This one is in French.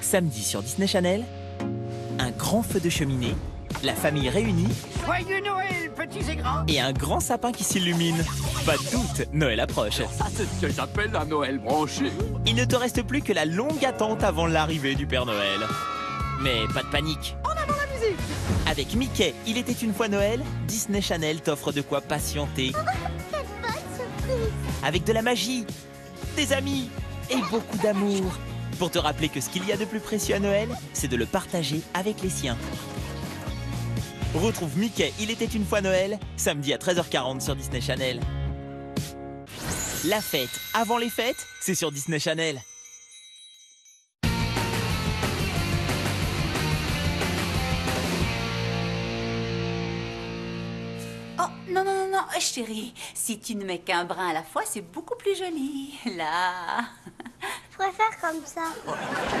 Samedi sur Disney Channel, un grand feu de cheminée, la famille réunie Joyeux Noël, petits et grands et un grand sapin qui s'illumine. Pas de doute, Noël approche. Ça, c'est ce que j'appelle un Noël branché. Il ne te reste plus que la longue attente avant l'arrivée du Père Noël. Mais pas de panique. En avant la musique Avec Mickey, il était une fois Noël, Disney Channel t'offre de quoi patienter. Avec de la magie, des amis et beaucoup d'amour. Pour te rappeler que ce qu'il y a de plus précieux à Noël, c'est de le partager avec les siens. Retrouve Mickey, il était une fois Noël, samedi à 13h40 sur Disney Channel. La fête avant les fêtes, c'est sur Disney Channel. Oh, non, non, non, non, chérie. Si tu ne mets qu'un brin à la fois, c'est beaucoup plus joli. Là. Préfère comme ça.